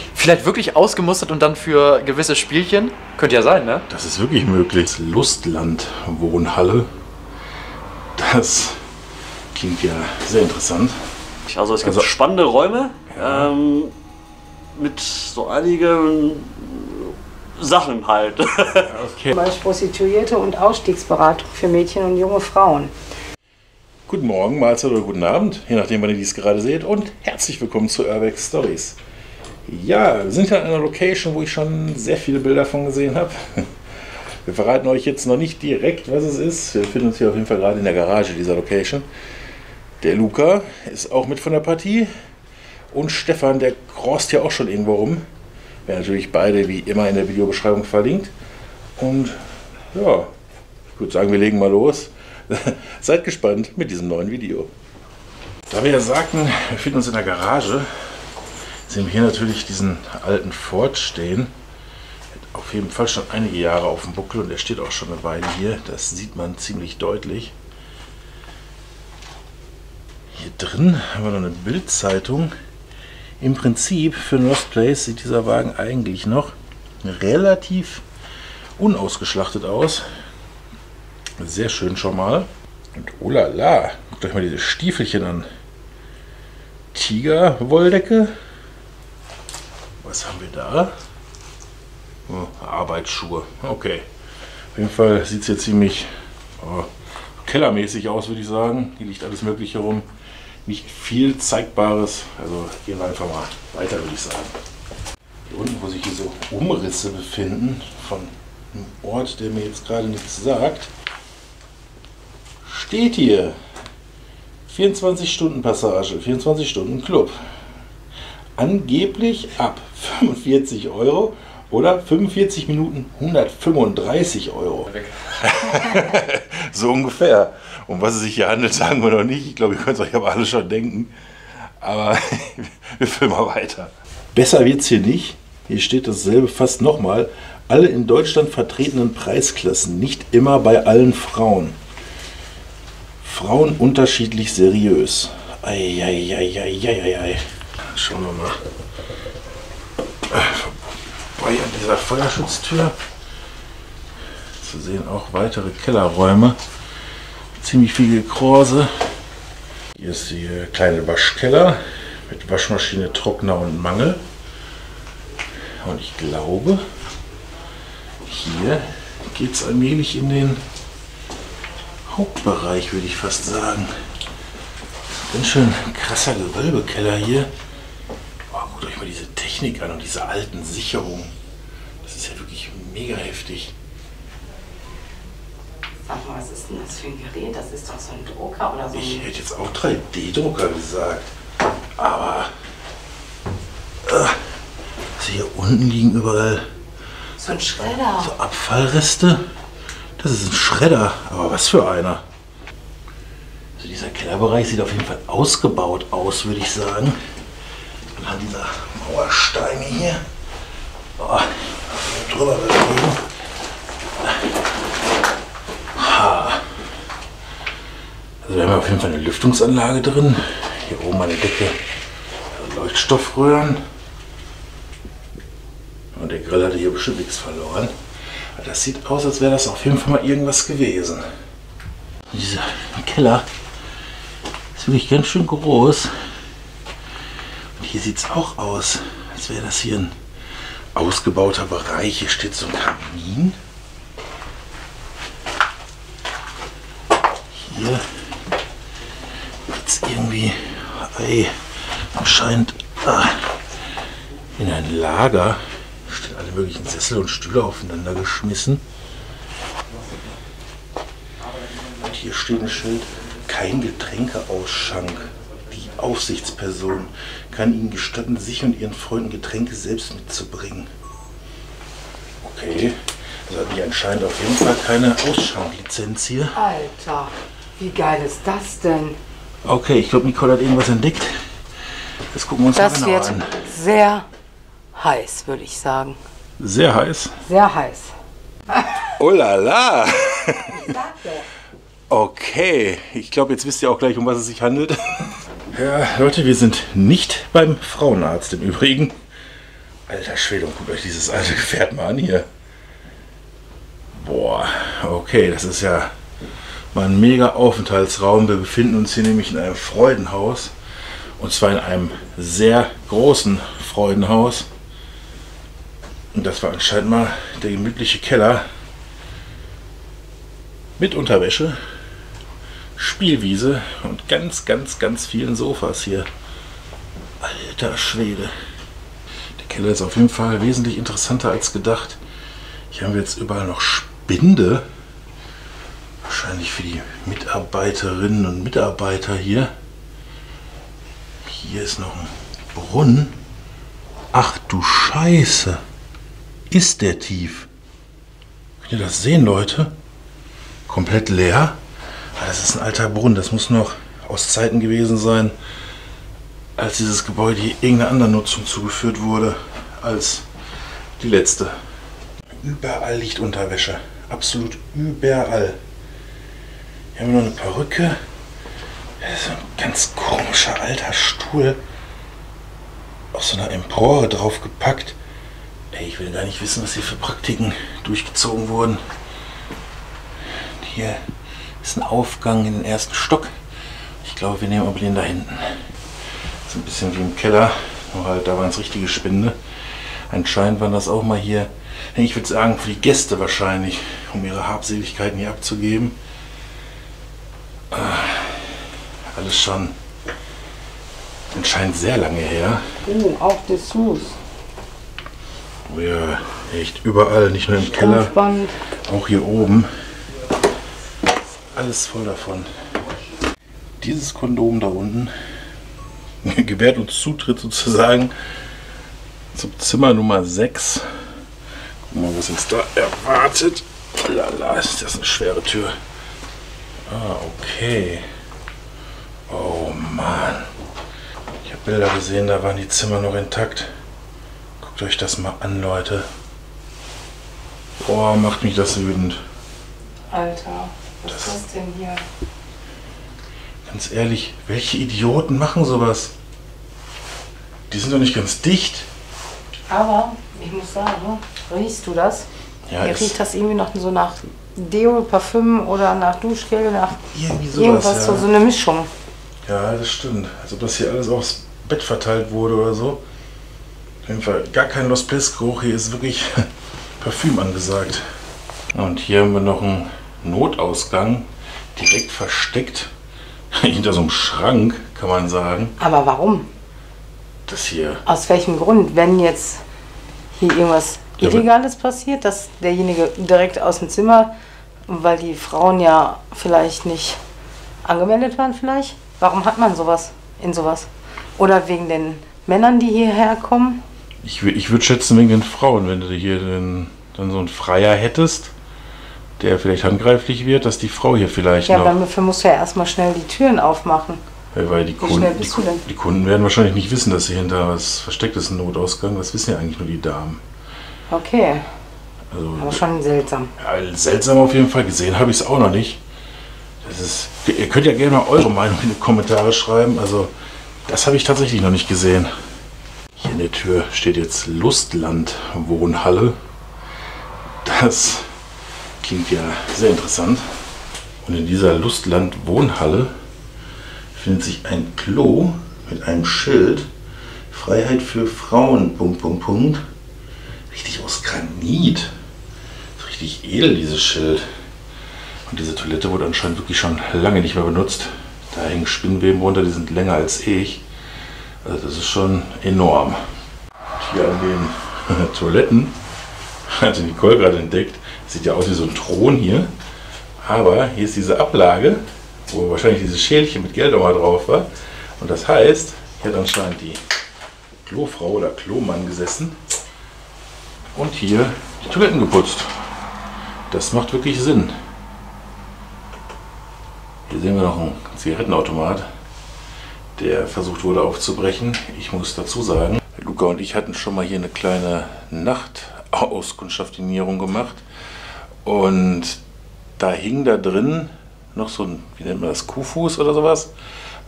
möglich. Vielleicht wirklich ausgemustert und dann für gewisse Spielchen? Könnte ja sein, ne? Das ist wirklich möglich. Lustland Wohnhalle. Das klingt ja sehr interessant. Also es gibt Also- spannende Räume ähm, mit so einigen Sachen halt. Okay. Zum Beispiel Prostituierte und Ausstiegsberatung für Mädchen und junge Frauen. Guten Morgen, Mahlzeit oder guten Abend, je nachdem, wann ihr dies gerade seht. Und herzlich willkommen zu Urbex Stories. Ja, wir sind ja in einer Location, wo ich schon sehr viele Bilder von gesehen habe. Wir verraten euch jetzt noch nicht direkt, was es ist. Wir befinden uns hier auf jeden Fall gerade in der Garage dieser Location. Der Luca ist auch mit von der Partie. Und Stefan, der crost ja auch schon irgendwo rum. Werden natürlich beide wie immer in der Videobeschreibung verlinkt. Und ja, ich würde sagen, wir legen mal los. Seid gespannt mit diesem neuen Video. Da wir ja sagten, wir befinden uns in der Garage, sehen wir hier natürlich diesen alten Ford stehen. Hat Auf jeden Fall schon einige Jahre auf dem Buckel und er steht auch schon eine Weile hier. Das sieht man ziemlich deutlich. Hier drin haben wir noch eine Bildzeitung. Im Prinzip für Lost Place sieht dieser Wagen eigentlich noch relativ unausgeschlachtet aus. Sehr schön schon mal. Und oh la la, guckt euch mal diese Stiefelchen an. Tiger-Wolldecke. Was haben wir da? Oh, Arbeitsschuhe. Okay. Auf jeden Fall sieht es hier ziemlich oh, kellermäßig aus, würde ich sagen. Hier liegt alles Mögliche rum. Nicht viel Zeigbares. Also gehen wir einfach mal weiter, würde ich sagen. Hier unten, wo sich diese Umrisse befinden von einem Ort, der mir jetzt gerade nichts sagt, steht hier 24-Stunden-Passage, 24-Stunden-Club. Angeblich ab 45 Euro oder 45 Minuten 135 Euro. so ungefähr. Um was es sich hier handelt, sagen wir noch nicht. Ich glaube, ihr könnt es euch aber alle schon denken. Aber wir filmen mal weiter. Besser wird es hier nicht. Hier steht dasselbe fast nochmal. Alle in Deutschland vertretenen Preisklassen, nicht immer bei allen Frauen. Frauen unterschiedlich seriös. Eieieiei. Schauen wir mal. Vorbei an dieser Feuerschutztür. Zu sehen auch weitere Kellerräume. Ziemlich viel Gekrose. Hier ist der kleine Waschkeller mit Waschmaschine, Trockner und Mangel. Und ich glaube, hier geht es allmählich in den Hauptbereich, würde ich fast sagen. Ganz schön krasser Gewölbekeller hier. Guckt euch mal diese Technik an und diese alten Sicherungen. Das ist ja wirklich mega heftig. Sag mal, was ist denn das für ein Gerät? Das ist doch so ein Drucker oder so Ich hätte jetzt auch 3D-Drucker gesagt. Aber. Äh, also hier unten liegen überall So ein Schredder. so Abfallreste. Das ist ein Schredder. Aber was für einer? Also dieser Kellerbereich sieht auf jeden Fall ausgebaut aus, würde ich sagen. Anhand dieser Mauersteine hier. Oh, drüber bewegen. Also wir haben auf jeden Fall eine Lüftungsanlage drin. Hier oben an der Decke Leuchtstoffröhren. Und der Grill hatte hier bestimmt nichts verloren. Das sieht aus, als wäre das auf jeden Fall mal irgendwas gewesen. Dieser Keller ist wirklich ganz schön groß. Hier sieht es auch aus, als wäre das hier ein ausgebauter Bereich. Hier steht so ein Kamin. Hier jetzt irgendwie ey, anscheinend ah, in ein Lager stehen alle möglichen Sessel und Stühle aufeinander geschmissen. Und hier steht ein Schild, kein Getränkeausschank. Die Aufsichtsperson kann Ihnen gestatten, sich und Ihren Freunden Getränke selbst mitzubringen. Okay, also hat die anscheinend auf jeden Fall keine Ausschanklizenz hier. Alter, wie geil ist das denn? Okay, ich glaube, Nicole hat irgendwas entdeckt. Das gucken wir uns Das mal genauer wird an. sehr heiß, würde ich sagen. Sehr heiß. Sehr heiß. Oh la la! Okay, ich glaube, jetzt wisst ihr auch gleich, um was es sich handelt. Ja, Leute, wir sind nicht beim Frauenarzt im Übrigen. Alter Schwede, guckt euch dieses alte Gefährt mal an hier. Boah, okay, das ist ja mal ein mega Aufenthaltsraum. Wir befinden uns hier nämlich in einem Freudenhaus. Und zwar in einem sehr großen Freudenhaus. Und das war anscheinend mal der gemütliche Keller. Mit Unterwäsche, Spielwiese und ganz, ganz, ganz vielen Sofas hier. Alter Schwede. Der Keller ist auf jeden Fall wesentlich interessanter als gedacht. Hier haben wir jetzt überall noch Spinde. Wahrscheinlich für die Mitarbeiterinnen und Mitarbeiter hier. Hier ist noch ein Brunnen. Ach du Scheiße. Ist der tief? Könnt ihr das sehen, Leute? Komplett leer. Ah, Das ist ein alter Brunnen. Das muss noch aus Zeiten gewesen sein, als dieses Gebäude hier irgendeiner anderen Nutzung zugeführt wurde als die letzte. Überall liegt Unterwäsche. Absolut überall. Hier haben wir noch eine Perücke. Das ist ein ganz komischer alter Stuhl. Auf so einer Empore draufgepackt. Ey, ich will gar nicht wissen, was hier für Praktiken durchgezogen wurden. Hier ist ein Aufgang in den ersten Stock. Ich glaube, wir nehmen aber den da hinten. Ist ein bisschen wie im Keller, nur halt da waren es richtige Spinde. Anscheinend waren das auch mal hier, ich würde sagen, für die Gäste wahrscheinlich, um ihre Habseligkeiten hier abzugeben. Ah, Alles schon anscheinend sehr lange her. Oh, auch Dessous. Oh ja, echt überall, nicht nur im Keller, auch hier oben. Alles voll davon. Dieses Kondom da unten gewährt uns Zutritt sozusagen zum Zimmer Nummer 6. Gucken wir mal, was uns da erwartet. Lala, ist das eine schwere Tür. Ah, okay. Oh Mann. Ich habe Bilder gesehen, da waren die Zimmer noch intakt. Guckt euch das mal an, Leute. Boah, macht mich das wütend. Alter, was Das- ist das denn hier? Ganz ehrlich, welche Idioten machen sowas? Die sind doch nicht ganz dicht. Aber, ich muss sagen, riechst du das? Ja, Hier riecht das irgendwie noch so nach Deo, Parfüm oder nach Duschgel, nach irgendwie sowas. irgendwas, ja. so, so eine Mischung. ja, das stimmt. Als ob das hier alles aufs Bett verteilt wurde oder so. Auf jeden Fall gar kein Lost Place Geruch. Hier ist wirklich Parfüm angesagt. Und hier haben wir noch einen Notausgang, direkt versteckt. Hinter so einem Schrank, kann man sagen. Aber warum? Das hier Aus welchem Grund? Wenn jetzt hier irgendwas Illegales passiert, dass derjenige direkt aus dem Zimmer, weil die Frauen ja vielleicht nicht angemeldet waren vielleicht? Warum hat man sowas in sowas? Oder wegen den Männern, die hierher kommen? Ich, ich würde schätzen wegen den Frauen, wenn du hier den, dann so einen Freier hättest, der vielleicht handgreiflich wird, dass die Frau hier vielleicht Ja, noch. aber dafür musst du ja erstmal schnell die Türen aufmachen. Weil, weil die, Wie Kunden, schnell die, bist du denn? die Kunden werden wahrscheinlich nicht wissen, dass hier hinter was versteckt ist, ein Notausgang. Das wissen ja eigentlich nur die Damen. Okay, Also aber schon seltsam. ja, seltsam auf jeden Fall. Gesehen habe ich es auch noch nicht. Das ist, ihr könnt ja gerne mal eure Meinung in die Kommentare schreiben. Also das habe ich tatsächlich noch nicht gesehen. Hier in der Tür steht jetzt Lustland Wohnhalle. Das klingt ja sehr interessant. Und in dieser Lustland Wohnhalle findet sich ein Klo mit einem Schild. Freiheit für Frauen. Punkt, Punkt, Punkt. Richtig aus Granit. Richtig edel, dieses Schild. Und diese Toilette wurde anscheinend wirklich schon lange nicht mehr benutzt. Da hängen Spinnweben runter, die sind länger als ich. Also das ist schon enorm. Hier an den Toiletten hatte Nicole gerade entdeckt, sieht ja aus wie so ein Thron hier. Aber hier ist diese Ablage, wo wahrscheinlich dieses Schälchen mit Geld auch mal drauf war. Und das heißt, hier hat anscheinend die Klofrau oder Klomann gesessen und hier die Toiletten geputzt. Das macht wirklich Sinn. Hier sehen wir noch einen Zigarettenautomat, der versucht wurde aufzubrechen. Ich muss dazu sagen, Luca und ich hatten schon mal hier eine kleine Nachtauskundschaftierung gemacht. Und da hing da drin noch so ein, wie nennt man das, Kuhfuß oder sowas.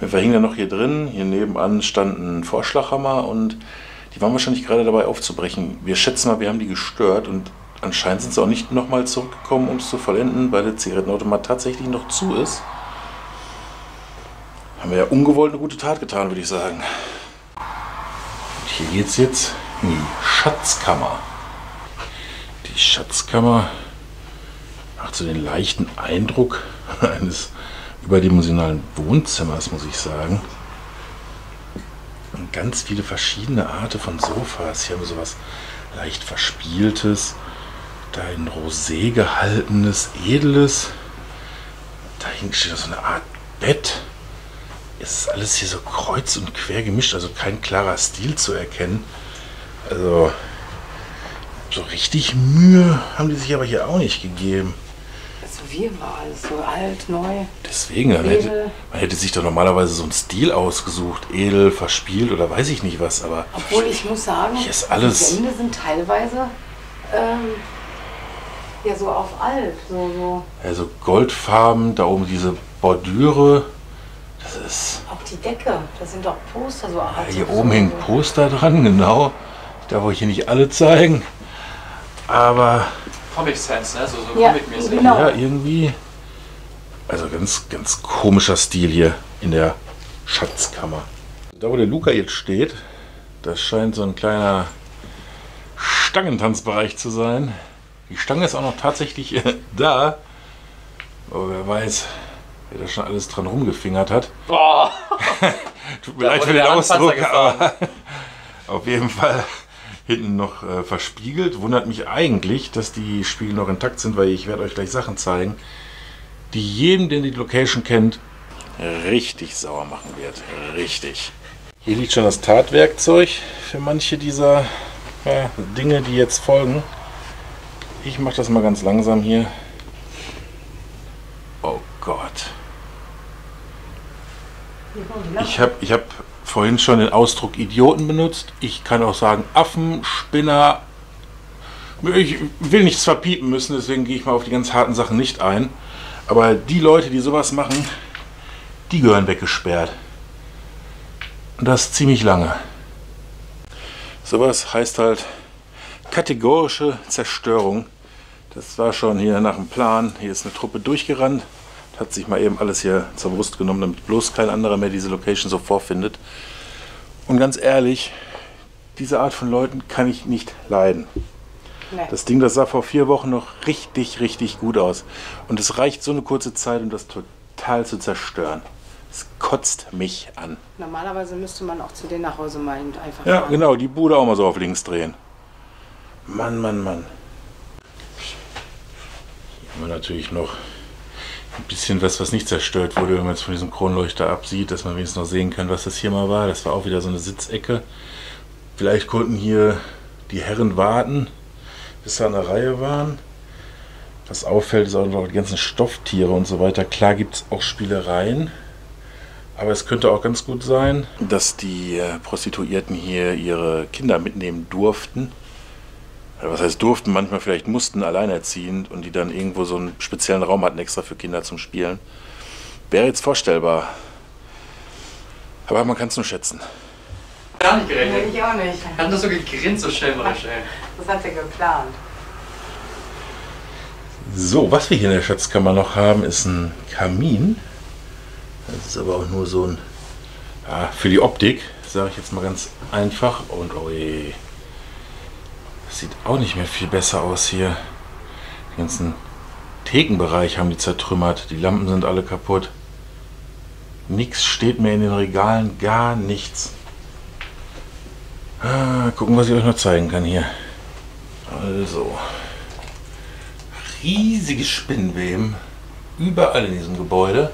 Auf jeden da noch hier drin. Hier nebenan stand ein Vorschlaghammer und Die waren wahrscheinlich gerade dabei aufzubrechen. Wir schätzen mal, wir haben die gestört und anscheinend sind sie auch nicht nochmal zurückgekommen, um es zu vollenden, weil der Zigarettenautomat tatsächlich noch zu ist. Haben wir ja ungewollt eine gute Tat getan, würde ich sagen. Und hier geht's jetzt in die Schatzkammer. Die Schatzkammer macht so den leichten Eindruck eines überdimensionalen Wohnzimmers, muss ich sagen. Und ganz viele verschiedene Arten von Sofas. Hier haben wir sowas leicht verspieltes, da ein Rosé gehaltenes, edles. Da hinten steht so eine Art Bett. Es ist alles hier so kreuz und quer gemischt, also kein klarer Stil zu erkennen. Also so richtig Mühe haben die sich aber hier auch nicht gegeben. So wir war alles so alt, neu. Deswegen, man hätte, man hätte sich doch normalerweise so einen Stil ausgesucht, edel, verspielt oder weiß ich nicht was, aber Obwohl ich muss sagen, Hier ist alles- die Wände sind teilweise ähm, ja so auf alt. So, so. also Goldfarben, da oben diese Bordüre, das ist, Auch die Decke, da sind doch Poster so alt. hier so, oben hängen so. Poster dran, genau, da wollte ich hier nicht alle zeigen, aber Comic Sans, ne? So, so Ja, Comic-mäßig. genau. ja, irgendwie, also ganz, ganz komischer Stil hier in der Schatzkammer. Da wo der Luca jetzt steht, das scheint so ein kleiner Stangentanzbereich zu sein. Die Stange ist auch noch tatsächlich äh, da. Aber wer weiß, wer da schon alles dran rumgefingert hat. Boah, Tut mir Da leid für den Ausdruck, aber auf jeden Fall hinten noch äh, verspiegelt. Wundert mich eigentlich, dass die Spiegel noch intakt sind, weil ich werde euch gleich Sachen zeigen, die jedem, der die Location kennt, richtig sauer machen wird. Richtig. Hier liegt schon das Tatwerkzeug für manche dieser ja, Dinge, die jetzt folgen. Ich mache das mal ganz langsam hier. Oh Gott. Ich habe ich hab vorhin schon den Ausdruck Idioten benutzt. Ich kann auch sagen Affen, Spinner. Ich will nichts verpiepen müssen, deswegen gehe ich mal auf die ganz harten Sachen nicht ein. Aber die Leute, die sowas machen, die gehören weggesperrt. Und das ziemlich lange. Sowas heißt halt kategorische Zerstörung. Das war schon hier nach dem Plan. Hier ist eine Truppe durchgerannt, hat sich mal eben alles hier zur Brust genommen, damit bloß kein anderer mehr diese Location so vorfindet. Und ganz ehrlich, diese Art von Leuten kann ich nicht leiden. Nee. Das Ding, das sah vor vier Wochen noch richtig, richtig gut aus. Und es reicht so eine kurze Zeit, um das total zu zerstören. Es kotzt mich an. Normalerweise müsste man auch zu denen nach Hause mal einfach Ja, fahren. genau, die Bude auch mal so auf links drehen. Mann, Mann, Mann. Hier haben wir natürlich noch ein bisschen was, was nicht zerstört wurde, wenn man jetzt von diesem Kronleuchter absieht, dass man wenigstens noch sehen kann, was das hier mal war. Das war auch wieder so eine Sitzecke. Vielleicht konnten hier die Herren warten, bis da eine Reihe waren. Was auffällt, ist auch noch die ganzen Stofftiere und so weiter. Klar gibt es auch Spielereien. Aber es könnte auch ganz gut sein, dass die äh, Prostituierten hier ihre Kinder mitnehmen durften. Was heißt durften, manchmal vielleicht mussten alleinerziehend und die dann irgendwo so einen speziellen Raum hatten extra für Kinder zum Spielen. Wäre jetzt vorstellbar. Aber man kann es nur schätzen. gar nicht Nee, gerechnet. ich auch nicht. Hat das so gegrinst, so schelmerisch, ey. Das hat er geplant. So, was wir hier in der Schatzkammer noch haben, ist ein Kamin. Das ist aber auch nur so ein, ja, für die Optik, sage ich jetzt mal ganz einfach. Und oh je, sieht auch nicht mehr viel besser aus hier. Den ganzen Thekenbereich haben die zertrümmert. Die Lampen sind alle kaputt. Nichts steht mehr in den Regalen, gar nichts. Ah, gucken, was ich euch noch zeigen kann hier. Also, riesige Spinnweben überall in diesem Gebäude.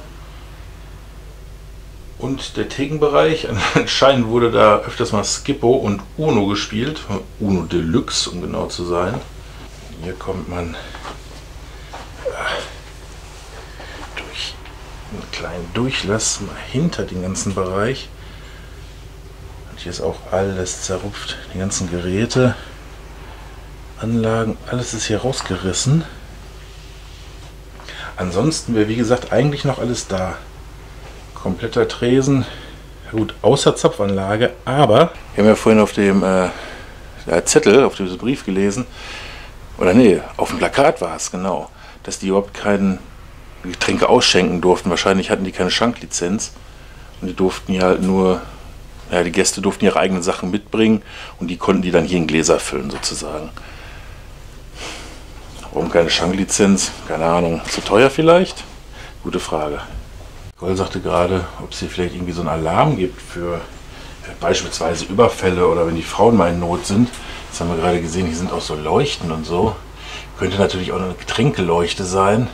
Und der Thekenbereich, anscheinend wurde da öfters mal Skippo und Uno gespielt. Uno Deluxe, um genau zu sein. Hier kommt man äh, durch einen kleinen Durchlass mal hinter den ganzen Bereich. Und hier ist auch alles zerrupft. Die ganzen Geräte, Anlagen, alles ist hier rausgerissen. Ansonsten wäre wie gesagt eigentlich noch alles da. Kompletter Tresen, Gut, außer Zapfanlage, aber wir haben ja vorhin auf dem äh, Zettel, auf diesem Brief gelesen, oder nee, auf dem Plakat war es, genau, dass die überhaupt kein Getränke ausschenken durften. Wahrscheinlich hatten die keine Schanklizenz und die durften ja halt nur, ja, die Gäste durften ihre eigenen Sachen mitbringen und die konnten die dann hier in Gläser füllen sozusagen. Warum keine Schanklizenz? Keine Ahnung. Zu teuer vielleicht? Gute Frage. Goll sagte gerade, ob es hier vielleicht irgendwie so einen Alarm gibt für beispielsweise Überfälle oder wenn die Frauen mal in Not sind. Das haben wir gerade gesehen, hier sind auch so Leuchten und so. Könnte natürlich auch eine Getränkeleuchte sein.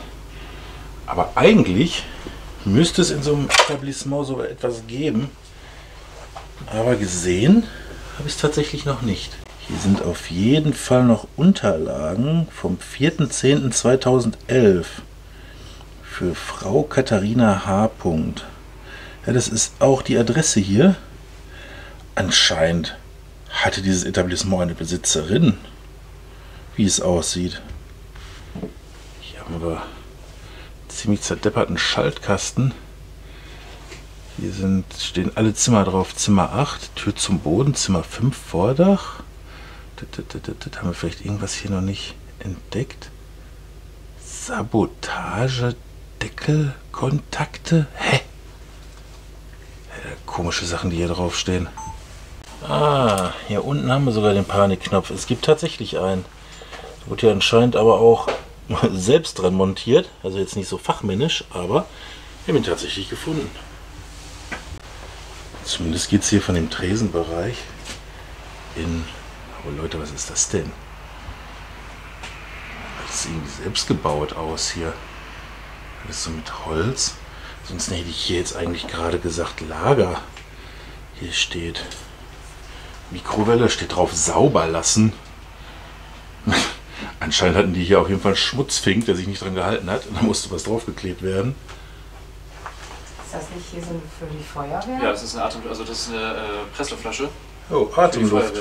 Aber eigentlich müsste es in so einem Etablissement so etwas geben. Aber gesehen habe ich es tatsächlich noch nicht. Hier sind auf jeden Fall noch Unterlagen vom 4.10.2011 für Frau Katharina H. Ja, das ist auch die Adresse hier. Anscheinend hatte dieses Etablissement eine Besitzerin, wie es aussieht. Hier haben wir einen ziemlich zerdepperten Schaltkasten. Hier sind, stehen alle Zimmer drauf. Zimmer 8, Tür zum Boden, Zimmer 5, Vordach. Das, das, das, das haben wir vielleicht irgendwas hier noch nicht entdeckt. Sabotage, Deckelkontakte? Hä? Ja, komische Sachen, die hier drauf stehen. Ah, hier unten haben wir sogar den Panikknopf. Es gibt tatsächlich einen. Wurde hier anscheinend aber auch selbst dran montiert. Also jetzt nicht so fachmännisch, aber wir haben ihn tatsächlich gefunden. Zumindest geht es hier von dem Tresenbereich in. Aber Leute, was ist das denn? Das sieht irgendwie selbst gebaut aus hier. Alles so mit Holz. Sonst hätte ich hier jetzt eigentlich gerade gesagt Lager. Hier steht Mikrowelle, steht drauf sauber lassen. Anscheinend hatten die hier auf jeden Fall einen Schmutzfink, der sich nicht dran gehalten hat. Und da musste was draufgeklebt werden. Ist das nicht hier so für die Feuerwehr? Ja, das ist eine Atem, also das ist eine äh, Pressluftflasche Oh, Atemluft.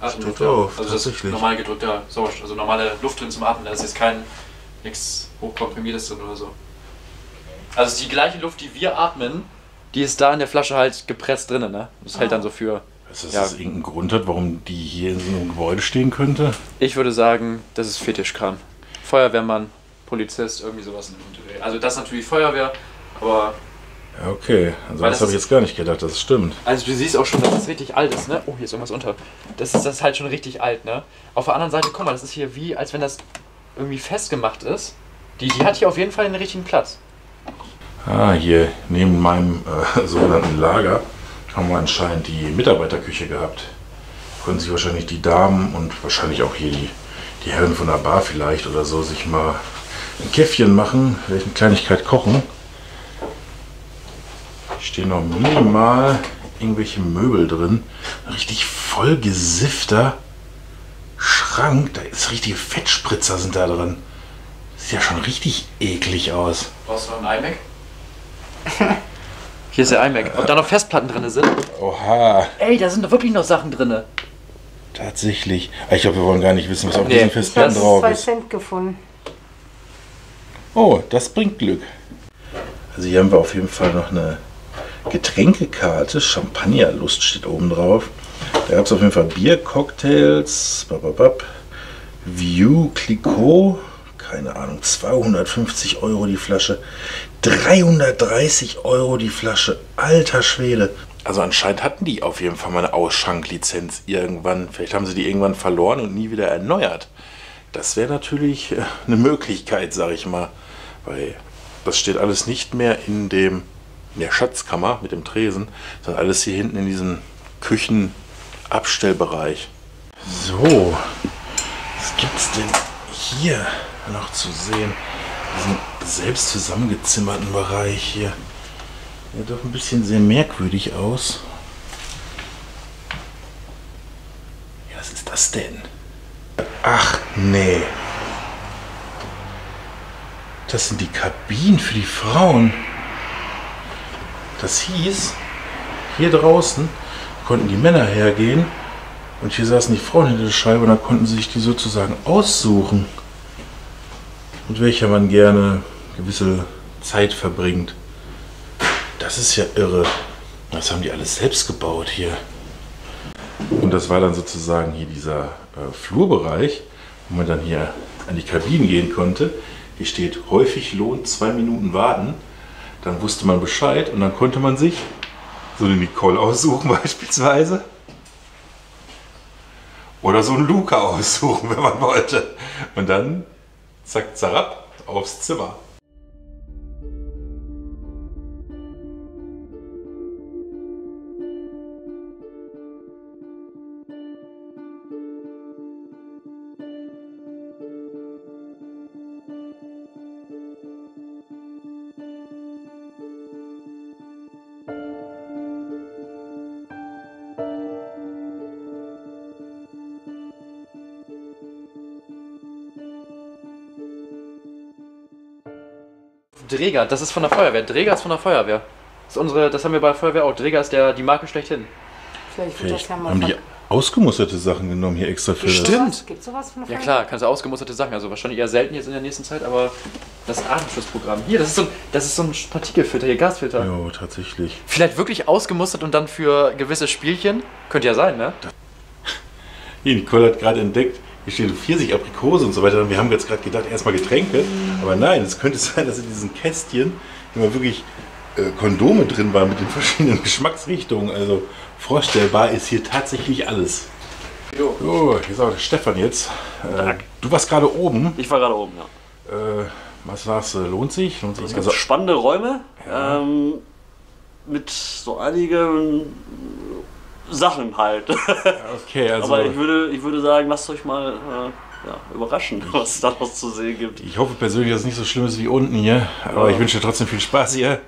Atemluft, Steht ja. drauf, Also das ist normal gedrückter Sauerstoff, also normale Luft drin zum Atmen. Da ist jetzt kein nichts hochkomprimiertes drin oder so. Also die gleiche Luft, die wir atmen, die ist da in der Flasche halt gepresst drinnen, ne? Das hält dann so für. Dass das Ja. dass irgendeinen Grund hat, warum die hier in so einem Gebäude stehen könnte. Ich würde sagen, das ist Fetischkram. Feuerwehrmann, Polizist, irgendwie sowas in dem Dreh. Also das ist natürlich Feuerwehr, aber Ja, okay. Also das das habe ich ist- jetzt gar nicht gedacht, das stimmt. Also du siehst auch schon, dass es richtig alt ist, ne? Oh, hier ist irgendwas unter. Das ist, das ist halt schon richtig alt, ne? Auf der anderen Seite, guck mal, das ist hier wie, als wenn das irgendwie festgemacht ist. Die, die hat hier auf jeden Fall den richtigen Platz. Ah, hier neben meinem äh, sogenannten Lager haben wir anscheinend die Mitarbeiterküche gehabt. Können sich wahrscheinlich die Damen und wahrscheinlich auch hier die, die Herren von der Bar vielleicht oder so sich mal ein Käffchen machen, vielleicht eine Kleinigkeit kochen. Hier stehen noch minimal irgendwelche Möbel drin. Ein richtig voll gesiffter Schrank. Da ist richtige Fettspritzer sind da drin. Sieht ja schon richtig eklig aus. Brauchst du noch ein iMac? Hier ist der iMac. Ob da noch Festplatten drin sind? Oha. Ey, da sind doch wirklich noch Sachen drin. Tatsächlich. Ah, Ich glaube, wir wollen gar nicht wissen, was auf Nee, diesen Ich Festplatten drauf zwei ist. Cent gefunden. Oh, das bringt Glück. Also hier haben wir auf jeden Fall noch eine Getränkekarte. Champagnerlust steht oben drauf. Da gab es auf jeden Fall Bier, Cocktails, bababab, View, Clicquot, keine Ahnung, 250 Euro die Flasche, 330 Euro die Flasche, alter Schwede. Also anscheinend hatten die auf jeden Fall mal eine Ausschanklizenz irgendwann. Vielleicht haben sie die irgendwann verloren und nie wieder erneuert. Das wäre natürlich äh, eine Möglichkeit, sag ich mal. Weil das steht alles nicht mehr in dem in der Schatzkammer mit dem Tresen, sondern alles hier hinten in diesem Küchenabstellbereich. So, was gibt's denn hier noch zu sehen? Diesen selbst zusammengezimmerten Bereich hier. Sieht doch ein bisschen sehr merkwürdig aus. Ja, was ist das denn? Ach nee. Das sind die Kabinen für die Frauen. Das hieß, hier draußen konnten die Männer hergehen und hier saßen die Frauen hinter der Scheibe und dann konnten sie sich die sozusagen aussuchen. Mit welcher man gerne gewisse Zeit verbringt. Das ist ja irre. Das haben die alles selbst gebaut hier. Und das war dann sozusagen hier dieser äh, Flurbereich, wo man dann hier an die Kabinen gehen konnte. Hier steht, häufig lohnt zwei Minuten warten. Dann wusste man Bescheid und dann konnte man sich so eine Nicole aussuchen beispielsweise. Oder so einen Luca aussuchen, wenn man wollte. Und dann, zack, zarab, aufs Zimmer. Dräger, das ist von der Feuerwehr. Dräger ist von der Feuerwehr. Das, ist unsere, das haben wir bei der Feuerwehr auch. Dräger ist der, die Marke schlechthin. Vielleicht wird Vielleicht das ja mal haben die ausgemusterte Sachen genommen hier extra für das. Stimmt. Gibt sowas von der Ja Feuerwehr? klar, kannst du ausgemusterte Sachen, also wahrscheinlich eher selten jetzt in der nächsten Zeit, aber das Atemschutzprogramm. Hier, das ist so ein, das ist so ein Partikelfilter, hier Gasfilter. Jo, tatsächlich. Vielleicht wirklich ausgemustert und dann für gewisse Spielchen. Könnte ja sein, ne? Hier, Nicole hat gerade entdeckt, hier steht Pfirsich, Aprikose und so weiter. Und wir haben jetzt gerade gedacht, erstmal Getränke. Aber nein, es könnte sein, dass in diesen Kästchen immer wirklich äh, Kondome drin waren mit den verschiedenen Geschmacksrichtungen. Also vorstellbar ist hier tatsächlich alles. Jo. So, hier ist auch der Stefan jetzt. Äh, du warst gerade oben. Ich war gerade oben, ja. Äh, was sagst du? Lohnt sich? Lohnt sich? Also Also, spannende Räume Ja. ähm, mit so einigen Sachen halt. okay, also Aber ich würde, ich würde sagen, lasst euch mal äh, ja, überraschen, was es da noch zu sehen gibt. ich hoffe persönlich, dass es nicht so schlimm ist wie unten hier. Aber Ja. ich wünsche dir trotzdem viel Spaß hier.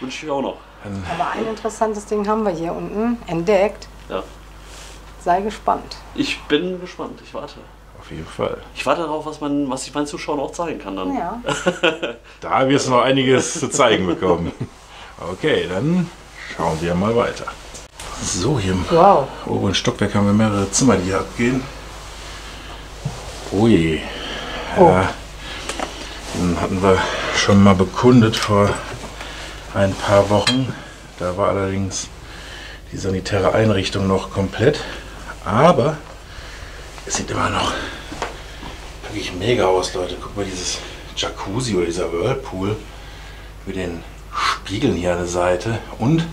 Wünsche ich auch noch. Aber ein interessantes Ding haben wir hier unten entdeckt. Ja. Sei gespannt. Ich bin gespannt, ich warte. Auf jeden Fall. Ich warte darauf, was, man, was ich meinen Zuschauern auch zeigen kann dann. Ja. Da wirst du noch einiges zu zeigen bekommen. Okay, dann schauen wir mal weiter. So, hier im Wow. oberen Stockwerk haben wir mehrere Zimmer, die hier abgehen. Oh je. Ja, den hatten wir schon mal bekundet vor ein paar Wochen. Da war allerdings die sanitäre Einrichtung noch komplett. Aber es sieht immer noch wirklich mega aus, Leute. Guck mal, dieses Jacuzzi oder dieser Whirlpool mit den Spiegeln hier an der Seite. Und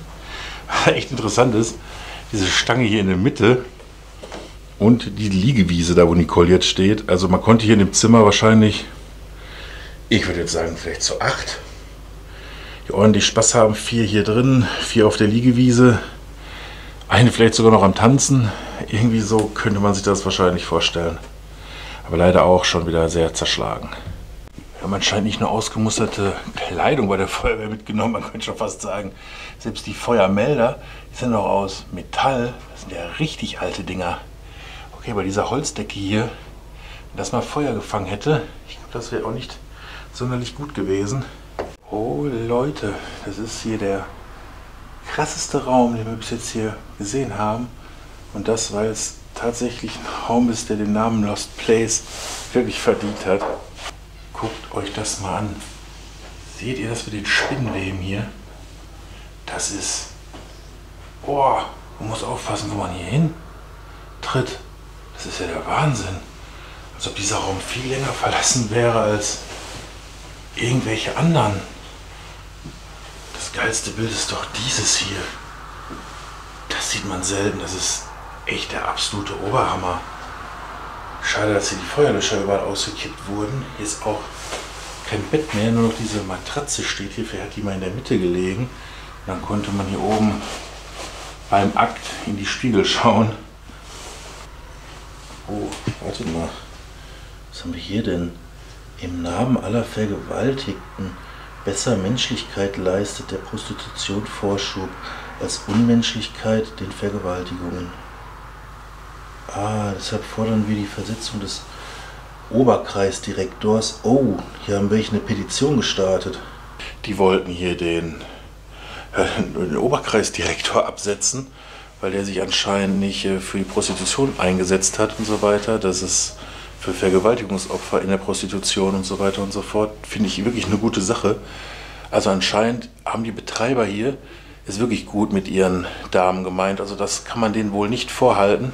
echt interessant ist, diese Stange hier in der Mitte und die Liegewiese, da wo Nicole jetzt steht. Also man konnte hier in dem Zimmer wahrscheinlich, ich würde jetzt sagen, vielleicht zu acht. Die ordentlich Spaß haben. Vier hier drin, vier auf der Liegewiese. Eine vielleicht sogar noch am Tanzen. Irgendwie so könnte man sich das wahrscheinlich vorstellen. Aber leider auch schon wieder sehr zerschlagen. Wir haben anscheinend nicht nur ausgemusterte Kleidung bei der Feuerwehr mitgenommen, man könnte schon fast sagen, selbst die Feuermelder, die sind auch aus Metall. Das sind ja richtig alte Dinger. Okay, bei dieser Holzdecke hier, wenn das mal Feuer gefangen hätte, ich glaube, das wäre auch nicht sonderlich gut gewesen. Oh Leute, das ist hier der krasseste Raum, den wir bis jetzt hier gesehen haben. Und das, weil es tatsächlich ein Raum ist, der den Namen Lost Place wirklich verdient hat. Guckt euch das mal an. Seht ihr das mit den Spinnenweben hier? Das ist. Boah, man muss aufpassen, wo man hier hin tritt. Das ist ja der Wahnsinn. Als ob dieser Raum viel länger verlassen wäre als irgendwelche anderen. Das geilste Bild ist doch dieses hier. Das sieht man selten. Das ist echt der absolute Oberhammer. Schade, dass hier die Feuerlöscher überall ausgekippt wurden. Hier ist auch kein Bett mehr, nur noch diese Matratze steht hier. Vielleicht hat die mal in der Mitte gelegen. Und dann konnte man hier oben beim Akt in die Spiegel schauen. Oh, warte mal. Was haben wir hier denn? Im Namen aller Vergewaltigten besser Menschlichkeit leistet der Prostitution Vorschub als Unmenschlichkeit den Vergewaltigungen. Ah, deshalb fordern wir die Versetzung des Oberkreisdirektors. Oh, hier haben welche eine Petition gestartet. Die wollten hier den, äh, den Oberkreisdirektor absetzen, weil der sich anscheinend nicht äh, für die Prostitution eingesetzt hat und so weiter. Das ist für Vergewaltigungsopfer in der Prostitution und so weiter und so fort. Finde ich wirklich eine gute Sache. Also anscheinend haben die Betreiber hier ist wirklich gut mit ihren Damen gemeint. Also das kann man denen wohl nicht vorhalten.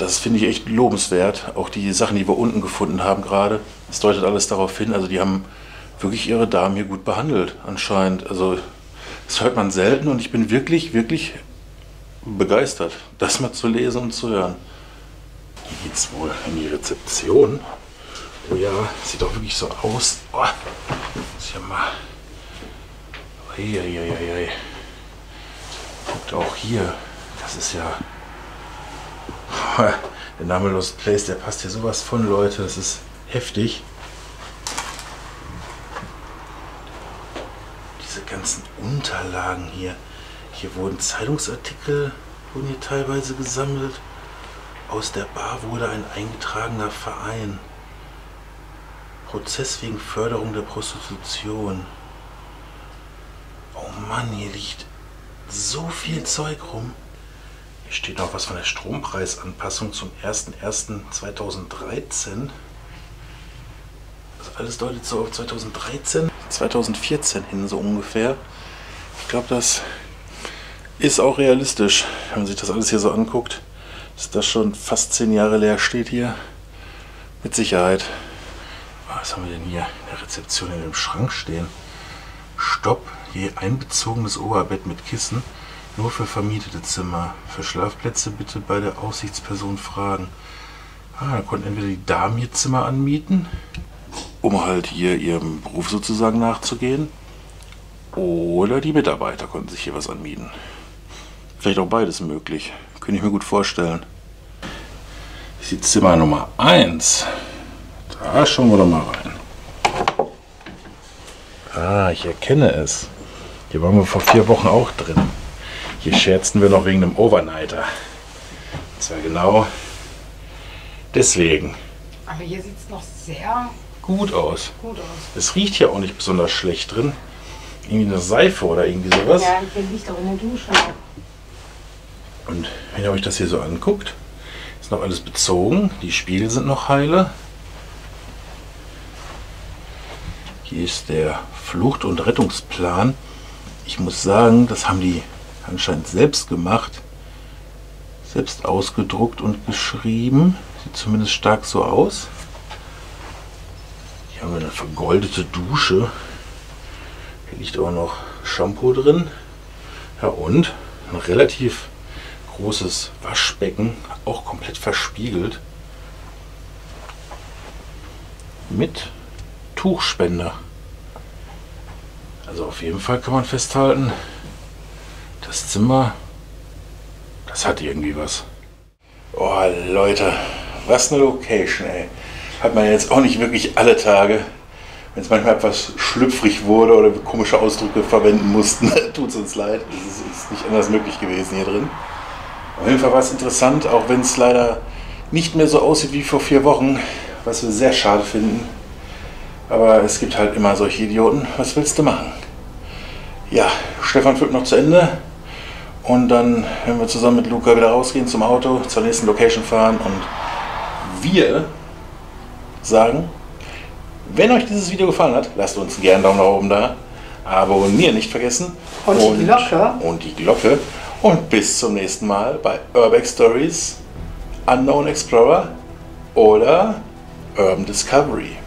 Das finde ich echt lobenswert. Auch die Sachen, die wir unten gefunden haben gerade, das deutet alles darauf hin. Also die haben wirklich ihre Damen hier gut behandelt anscheinend. Also das hört man selten und ich bin wirklich, wirklich begeistert, das mal zu lesen und zu hören. Hier geht es wohl in die Rezeption. Oh ja, sieht doch wirklich so aus. Oh, muss ja mal. Eieieiei. Guckt auch hier. Das ist ja. Der Name Lost Place, der passt hier sowas von, Leute. Das ist heftig. Diese ganzen Unterlagen hier. Hier wurden Zeitungsartikel wurden hier teilweise gesammelt. Aus der Bar wurde ein eingetragener Verein. Prozess wegen Förderung der Prostitution. Oh Mann, hier liegt so viel Zeug rum. Hier steht noch was von der Strompreisanpassung zum 01.01.2013. Das alles deutet so auf 2013, 2014 hin, so ungefähr. Ich glaube, das ist auch realistisch, wenn man sich das alles hier so anguckt, dass das schon fast zehn Jahre leer steht hier. Mit Sicherheit. Was haben wir denn hier in der Rezeption in dem Schrank stehen? Stopp, je einbezogenes Oberbett mit Kissen, nur für vermietete Zimmer. Für Schlafplätze bitte bei der Aussichtsperson fragen. Ah, da konnten entweder die Damen ihr Zimmer anmieten, um halt hier ihrem Beruf sozusagen nachzugehen, oder die Mitarbeiter konnten sich hier was anmieten. Vielleicht auch beides möglich. Könnte ich mir gut vorstellen. Das ist die Zimmer Nummer 1. Da schauen wir doch mal rein. Ah, ich erkenne es. Hier waren wir vor vier Wochen auch drin. Hier scherzten wir noch wegen einem Overnighter. Und zwar genau deswegen. Aber hier sieht es noch sehr Gut aus. gut aus. Es riecht hier auch nicht besonders schlecht drin. Irgendwie eine Seife oder irgendwie sowas. Ja, hier liegt doch in der Dusche. Und wenn ihr euch das hier so anguckt, ist noch alles bezogen. Die Spiegel sind noch heile. Hier ist der Flucht- und Rettungsplan. Ich muss sagen, das haben die anscheinend selbst gemacht. Selbst ausgedruckt und geschrieben. Sieht zumindest stark so aus. Hier haben wir eine vergoldete Dusche. Hier liegt auch noch Shampoo drin. Ja und ein relativ großes Waschbecken, auch komplett verspiegelt. Mit Tuchspender. Also auf jeden Fall kann man festhalten, das Zimmer, das hat irgendwie was. Oh Leute, was eine Location, ey. Hat man jetzt auch nicht wirklich alle Tage. Wenn es manchmal etwas schlüpfrig wurde oder wir komische Ausdrücke verwenden mussten, tut es uns leid. Es ist, ist nicht anders möglich gewesen hier drin. Auf jeden Fall war es interessant, auch wenn es leider nicht mehr so aussieht wie vor vier Wochen, was wir sehr schade finden. Aber es gibt halt immer solche Idioten. Was willst du machen? Ja, Stefan führt noch zu Ende. Und dann werden wir zusammen mit Luca wieder rausgehen zum Auto, zur nächsten Location fahren. Und wir sagen, wenn euch dieses Video gefallen hat, lasst uns gerne einen Daumen nach oben da. Abonnieren nicht vergessen. Und die Glocke. Und die Glocke. Und bis zum nächsten Mal bei Urbex Stories, Unknown Explorer oder Urban Discovery.